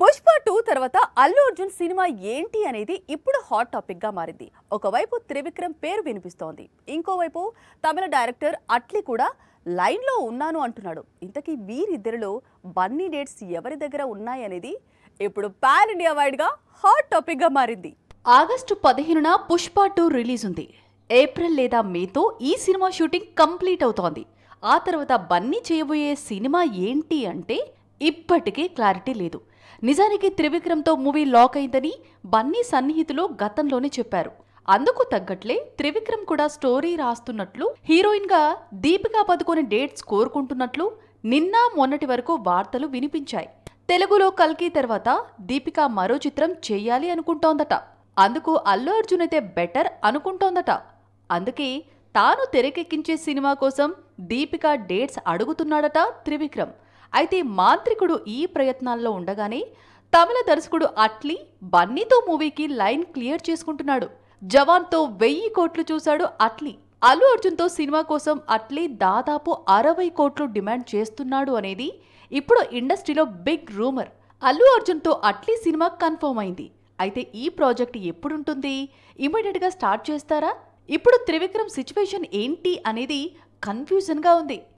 Pushpa two తర్వాత Allu Arjun cinema ఏంటి అనేది ఇప్పుడు హాట్ టాపిక్గా మారింది. ఒకవైపు త్రివిక్రమ్ పేరు వినిపిస్తోంది. ఇంకోవైపు తమిళ డైరెక్టర్ అట్లీ కూడా లైన్లో ఉన్నాను అంటున్నాడు. ఇంతకీ వీరిద్దరిలో బన్నీ డేట్స్ ఎవరి దగ్గర ఉన్నాయనేది ఇప్పుడు పాన్ ఇండియా వైడ్గా హాట్ టాపిక్గా మారింది. ఆగస్టు పదిహేనున పుష్ప టూ రిలీజ్ ఉంది. ఏప్రిల్ లేదా మేతో ఈ సినిమా షూటింగ్ కంప్లీట్ అవుతోంది. ఆ తర్వాత బన్నీ చేయబోయే సినిమా ఏంటి అంటే ఇప్పటికీ క్లారిటీ లేదు. నిజానికి త్రివిక్రమ్తో మూవీ లాక్ అయిందని బన్నీ సన్నిహితులు గతంలోనే చెప్పారు. అందుకు తగ్గట్లే త్రివిక్రమ్ కూడా స్టోరీ రాస్తున్నట్లు హీరోయిన్గా దీపికా పదుకొని డేట్స్ కోరుకుంటున్నట్లు నిన్న మొన్నటి వరకు వార్తలు వినిపించాయి. తెలుగులో కల్కి తర్వాత దీపిక మరో చిత్రం చేయాలి అనుకుంటోందట. అందుకు అల్లు అర్జున్ అయితే బెటర్ అనుకుంటోందట. అందుకే తాను తెరకెక్కించే సినిమా కోసం దీపిక డేట్స్ అడుగుతున్నాడట త్రివిక్రమ్. అయితే మాంత్రికుడు ఈ ప్రయత్నాల్లో ఉండగానే తమిళ దర్శకుడు అట్లీ బన్నీతో మూవీకి లైన్ క్లియర్ చేసుకుంటున్నాడు. జవాన్తో వెయ్యి కోట్లు చూశాడు అట్లీ. అల్లు అర్జున్తో సినిమా కోసం అట్లీ దాదాపు అరవై కోట్లు డిమాండ్ చేస్తున్నాడు అనేది ఇప్పుడు ఇండస్ట్రీలో బిగ్ రూమర్. అల్లు అర్జున్తో అట్లీ సినిమా కన్ఫర్మ్ అయింది. అయితే ఈ ప్రాజెక్ట్ ఎప్పుడుంటుంది? ఇమీడియట్గా స్టార్ట్ చేస్తారా? ఇప్పుడు త్రివిక్రమ్ సిచ్యువేషన్ ఏంటి అనేది కన్ఫ్యూజన్గా ఉంది.